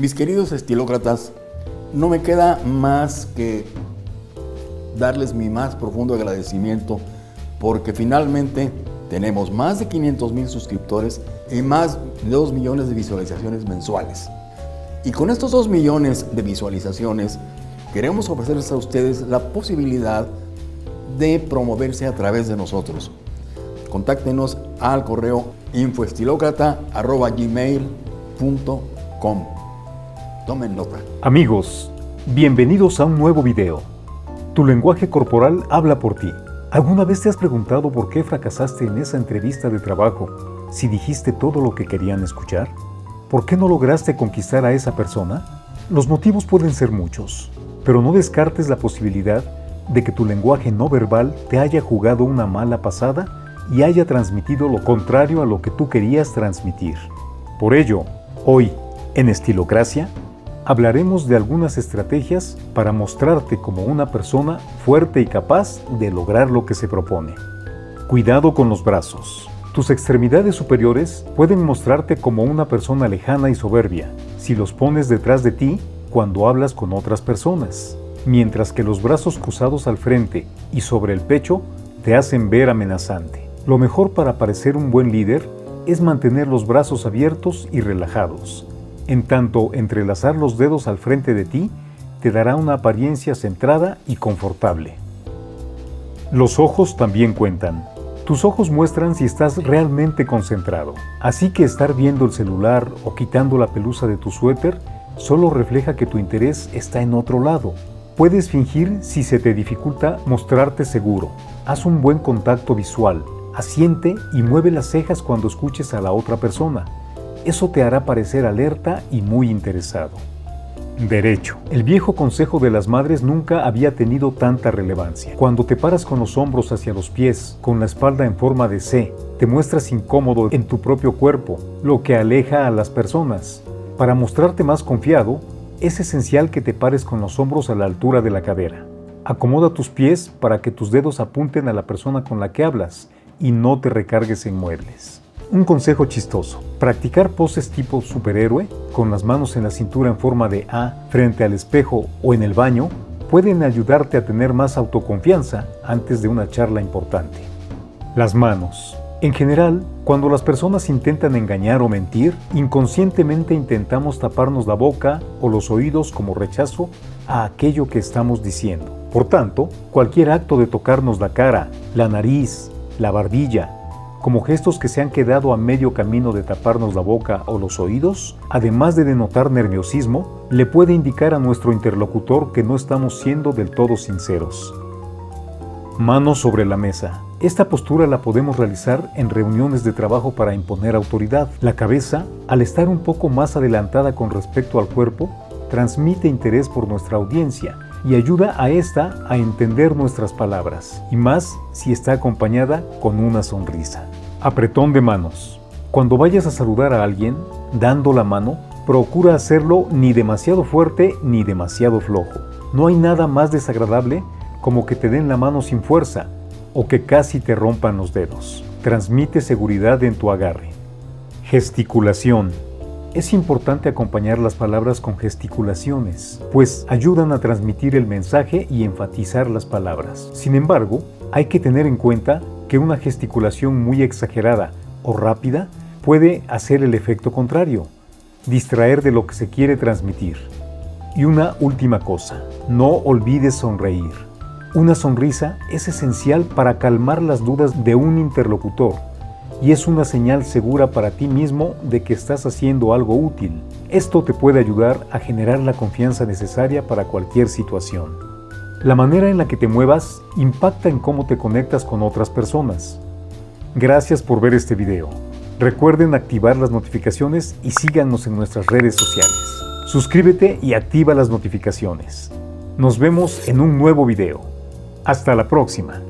Mis queridos estilócratas, no me queda más que darles mi más profundo agradecimiento porque finalmente tenemos más de 500 mil suscriptores y más de 2 millones de visualizaciones mensuales. Y con estos 2 millones de visualizaciones queremos ofrecerles a ustedes la posibilidad de promoverse a través de nosotros. Contáctenos al correo infoestilocrata.gmail.com Tomen nota. Amigos, bienvenidos a un nuevo video. Tu lenguaje corporal habla por ti. ¿Alguna vez te has preguntado por qué fracasaste en esa entrevista de trabajo si dijiste todo lo que querían escuchar? ¿Por qué no lograste conquistar a esa persona? Los motivos pueden ser muchos, pero no descartes la posibilidad de que tu lenguaje no verbal te haya jugado una mala pasada y haya transmitido lo contrario a lo que tú querías transmitir. Por ello, hoy, en Estilocracia, hablaremos de algunas estrategias para mostrarte como una persona fuerte y capaz de lograr lo que se propone. Cuidado con los brazos. Tus extremidades superiores pueden mostrarte como una persona lejana y soberbia si los pones detrás de ti cuando hablas con otras personas, mientras que los brazos cruzados al frente y sobre el pecho te hacen ver amenazante. Lo mejor para parecer un buen líder es mantener los brazos abiertos y relajados. En tanto, entrelazar los dedos al frente de ti te dará una apariencia centrada y confortable. Los ojos también cuentan. Tus ojos muestran si estás realmente concentrado, así que estar viendo el celular o quitando la pelusa de tu suéter solo refleja que tu interés está en otro lado. Puedes fingir si se te dificulta mostrarte seguro. Haz un buen contacto visual, asiente y mueve las cejas cuando escuches a la otra persona. Eso te hará parecer alerta y muy interesado. Derecho. El viejo consejo de las madres nunca había tenido tanta relevancia. Cuando te paras con los hombros hacia los pies, con la espalda en forma de C, te muestras incómodo en tu propio cuerpo, lo que aleja a las personas. Para mostrarte más confiado, es esencial que te pares con los hombros a la altura de la cadera. Acomoda tus pies para que tus dedos apunten a la persona con la que hablas y no te recargues en muebles. Un consejo chistoso. Practicar poses tipo superhéroe, con las manos en la cintura en forma de A frente al espejo o en el baño, pueden ayudarte a tener más autoconfianza antes de una charla importante. Las manos. En general, cuando las personas intentan engañar o mentir, inconscientemente intentamos taparnos la boca o los oídos como rechazo a aquello que estamos diciendo. Por tanto, cualquier acto de tocarnos la cara, la nariz, la barbilla, como gestos que se han quedado a medio camino de taparnos la boca o los oídos, además de denotar nerviosismo, le puede indicar a nuestro interlocutor que no estamos siendo del todo sinceros. Manos sobre la mesa. Esta postura la podemos realizar en reuniones de trabajo para imponer autoridad. La cabeza, al estar un poco más adelantada con respecto al cuerpo, transmite interés por nuestra audiencia y ayuda a esta a entender nuestras palabras, y más si está acompañada con una sonrisa. Apretón de manos. Cuando vayas a saludar a alguien, dando la mano, procura hacerlo ni demasiado fuerte ni demasiado flojo. No hay nada más desagradable como que te den la mano sin fuerza o que casi te rompan los dedos. Transmite seguridad en tu agarre. Gesticulación. Es importante acompañar las palabras con gesticulaciones, pues ayudan a transmitir el mensaje y enfatizar las palabras. Sin embargo, hay que tener en cuenta que una gesticulación muy exagerada o rápida puede hacer el efecto contrario, distraer de lo que se quiere transmitir. Y una última cosa, no olvides sonreír. Una sonrisa es esencial para calmar las dudas de un interlocutor y es una señal segura para ti mismo de que estás haciendo algo útil. Esto te puede ayudar a generar la confianza necesaria para cualquier situación. La manera en la que te muevas impacta en cómo te conectas con otras personas. Gracias por ver este video. Recuerden activar las notificaciones y síganos en nuestras redes sociales. Suscríbete y activa las notificaciones. Nos vemos en un nuevo video. Hasta la próxima.